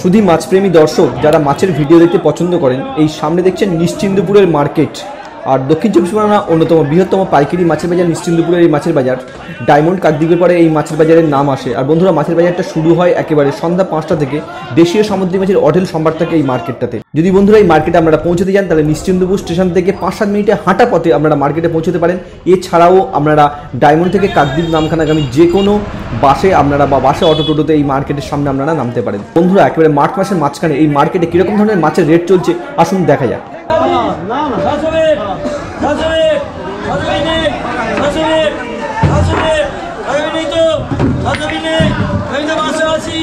শুধু মাছপ্রেমী দর্শক যারা মাছের ভিডিও দেখতে পছন্দ করেন এই সামনে দেখছেন নিশ্চিন্দপুরের মার্কেট। আর দক্ষিণ চব্বিশ পরগনা অন্যতম বৃহত্তম পাইকারি মাছের বাজার নিশ্চিন্দপুরের এই মাছের বাজার ডায়মন্ড কাকদ্বীপের পরে এই মাছের বাজারের নাম আসে আর বন্ধুরা মাছের বাজারটা শুরু হয় একেবারে সন্ধ্যা পাঁচটা থেকে দেশীয় সামুদ্রিক মাছের অঢেল সম্ভার থাকে এই মার্কেটটাতে যদি বন্ধুরা এই মার্কেটে আপনারা পৌঁছতে যান তাহলে নিশ্চিন্দপুর স্টেশন থেকে পাঁচ সাত মিনিটে হাঁটা পথে আপনারা মার্কেটে পৌঁছতে পারেন এছাড়াও আপনারা ডায়মন্ড থেকে কাকদ্বীপ নামখানাগামী যে কোনো বাসে আপনারা বা বাসে অটো টোটোতে এই মার্কেটের সামনে আপনারা নামতে পারেন বন্ধুরা একেবারে মার্চ মাসের মাঝখানে এই মার্কেটে কীরকম ধরনের মাছের রেট চলছে আসুন দেখা যাক কতদিনে এই যে বাসে আছি।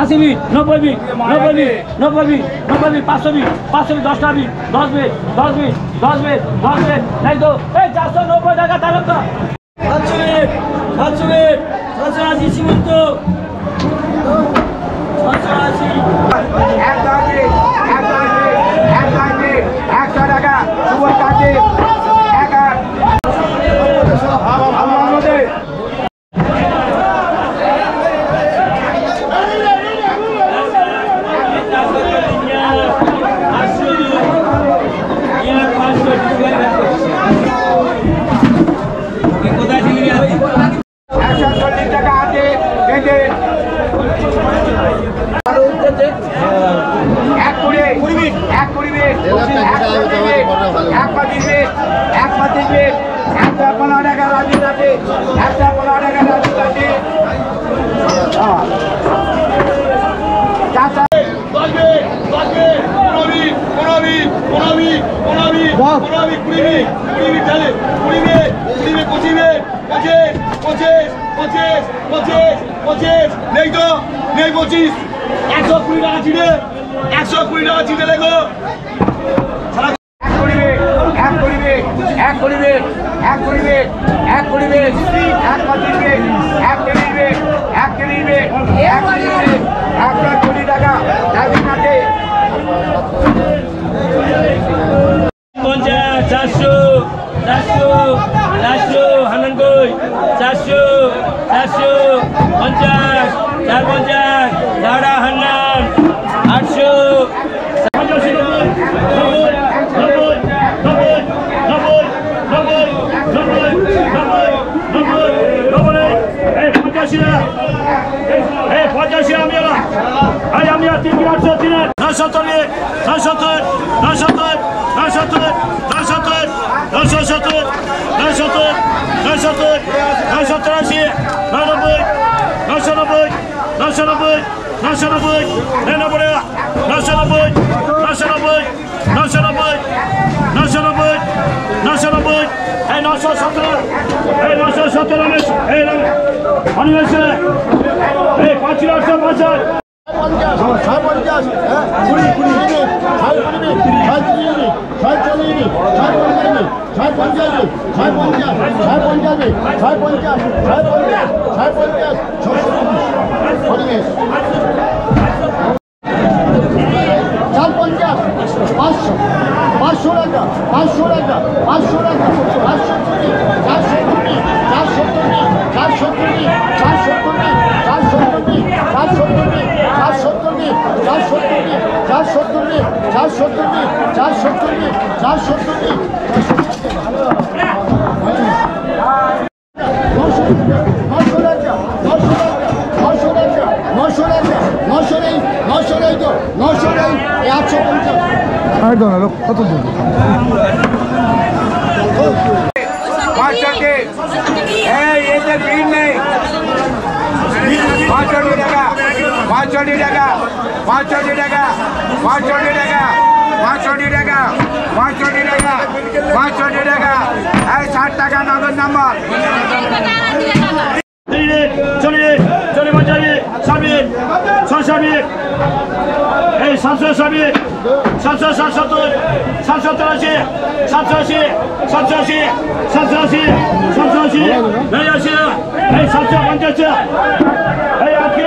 আশি বিট নব্বই বিট নব্বই বিট নব্বই বিট নব্বই বিট পাঁচশো পাঁচশো দশটা দশ বিট দশ বিট দশ বিট দশ বিট এই তো, এই চারশো একশো কুড়ি টাকা চিড়ে একশো কুড়ি টাকা চিড়ে লেগো এক কুড়ি মিনিট এক কুড়ি মিনিট এক কুড়ি মিনিট এক কুড়ি মিনিট এক কুড়ি মিনিট এক পঁচিশ মিনিট এক তিরিশ মিনিট এক তিরিশ মিনিট এক তিরিশ মিনিট একশো চারশো চারশো চারশো হানানগঞ্জ চারশো চারশো পঞ্চাশ চার পঞ্চাশ ঝাড়া হান্নান আটশো পঁচাশি আমি আমি তিন আটশো তিনের নয় সত্তর নয় সত্তর নয় সত্তর নয় সত্তর Satrasi, Nanabuj, Nasanabuj, Nasanabuj, Nasanabuj, Nenabuja, Nasanabuj, Nasanabuj, Nasanabuj, Nasanabuj, Nasanabuj, Ey Nasa Satran, Ey Nasa Satran, Ey Hanımefendi, Ey Partilerse Pazar. Sarmancaz, Kuri, Kuri, Kuri, Sarmancaz, Sarmancaz, Sarmancaz, Sarmancaz, Sarmancaz, Sarmancaz, Sarmancaz, Sarmancaz, টাকা পাঁচশো টাকা পাঁচশো কুড়ি চারশো কুড়ি চারশো কুড়ি চারশো কুড়ি চারশো কুড়ি চারশো কুড়ি চারশো কুড়ি চারশো কুড়ি চারশো কুড়ি চারশো কুড়ি চারশো কুড়ি চারশো কুড়ি চারশো কুড়ি নশো নশো টাকা নশো টাকা নশো পঁয়ষট্টি টাকা পঁয়ষট্টি টাকা পঁয়ষট্টি টাকা পঁয়ষট্টি টাকা পঁয়ষট্টি টাকা এই ষাট টাকা নগদ নাম্বার মিনিট চল্লিশ চল্লিশ পঞ্চাশ সামিট ছয় সামিট এই সাতশো সামিট সাতশো সাত সত্তর সাত সত্তর আশি সাতশো আশি সাতশো আশি সাতশো আশি সাতশো আশি এই আশি এই সাতশো পঞ্চাশ এই আশি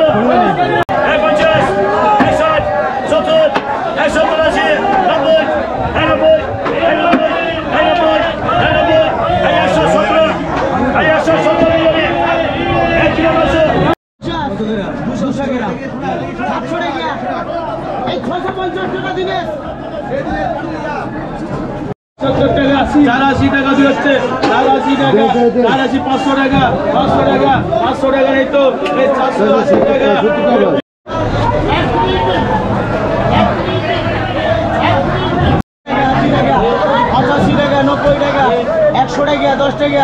চার আশি টাকা দিয়ে হচ্ছে চার আশি টাকা চার আশি পাঁচশো টাকা পাঁচশো টাকা পাঁচশো টাকা নেই তো, এই চারশো আশি টাকা। পঁচাশি টাকা, নব্বই টাকা, একশো টাকা, দশ টাকা,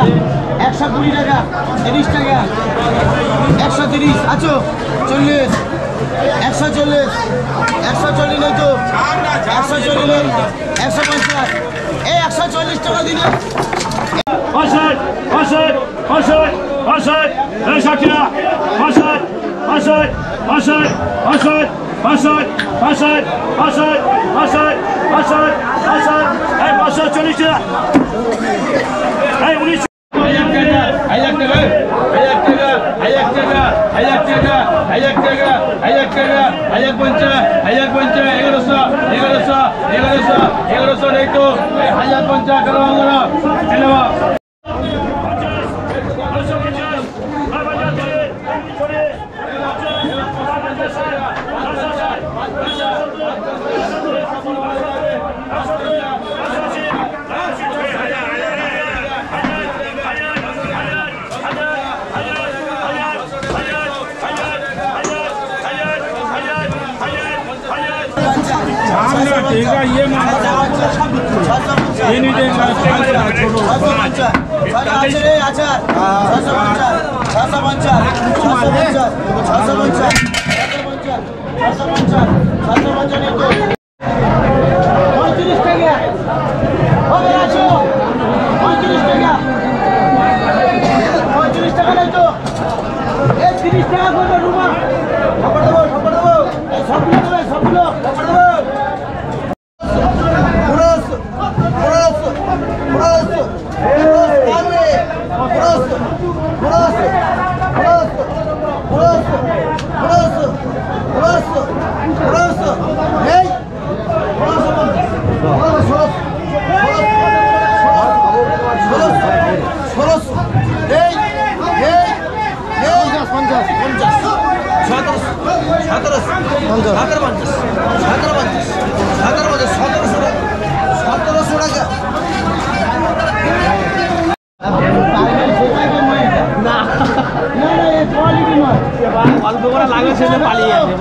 একশো কুড়ি টাকা, তিরিশ টাকা, একশো তিরিশ, আছো, চল্লিশ, একশো চল্লিশ একশো চল্লিশ তো, একশো চল্লিশ, একশো পঞ্চাশ। এই একশো চল্লিশ টাকা দিলে পঁয়ষট পঁয়ষট পঁয়ষট পঁয়ষট এই ষাটটা পঁয়ষট পঁয়ষট পঁয়ষট পঁয়ষট পঁয়ষট পঁয়ষট পঁয়ষট পঁয়ষট পঁয়ষট পঁয়ষট এই পাঁচশো চল্লিশ টাকা এই উনিশ হাজার টাকা হাজার টাকা হাজার টাকা হাজার টাকা হাজার টাকা হাজার টাকা হাজার পঞ্চাশ হাজার পঞ্চাশ এগারোশো এগারোশো এগারোশো এগারোশো নেই তো ٺيڪ آهي छ सौ पञ्चास छ सौ पञ्चास Panjas. Panjas. Panjas. Panjas. Panjas. Panjas. Panjas. করে লাগছে পালিয়ে আছে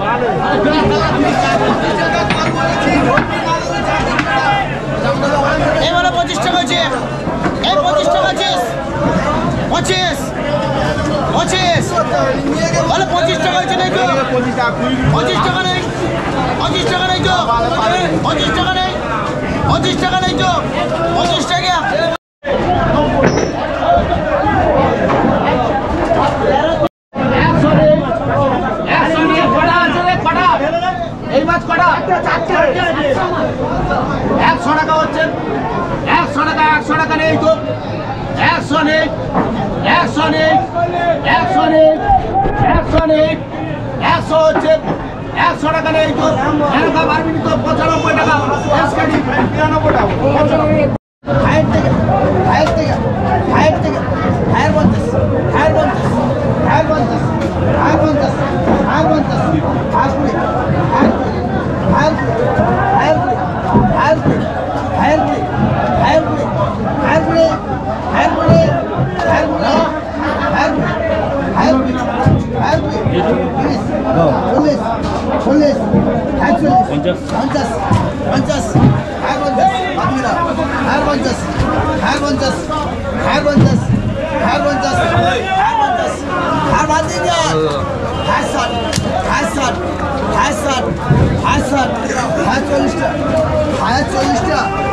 এবারে পঁচিশ টাকা হচ্ছে। এই পঁচিশ টাকা হচ্ছিস পঁচিশ। পঁচিশ। বলে পঁচিশ টাকা হচ্ছে নাকি? পঁচিশ টাকা নেই। পঁচিশ টাকা নেই তো। পঁচিশ টাকা নেই। পঁচিশ টাকা নেই তো পঁচিশ টাকা এই মাছ কটা একশো টাকা হচ্ছে একশো টাকা একশো টাকা নেই তো একশো নেই একশো নেই একশো নেই একশো নেই একশো হচ্ছে, একশো টাকা নেই তো। এরকম পারবি তো পঁচানব্বই টাকা। এসকাডি নিরানব্বই টাকা। পঁচানব্বই। হায়ের থেকে হায়ের থেকে হায়ের থেকে, হায়ের পঞ্চাশ হায়ের পঞ্চাশ হায়ের পঞ্চাশ হায়ের পঞ্চাশ, হায়ের पञ्चास पञ्चास हायर पञ्चास अमिरा हायर पञ्चास हायर पञ्चास हायर पञ्चास हायर पञ्चास हायर पञ्चास हायर भातिजा हायर सात हायर सात हायर सात हायर सात हायर चल्लिस हायर चल्लिस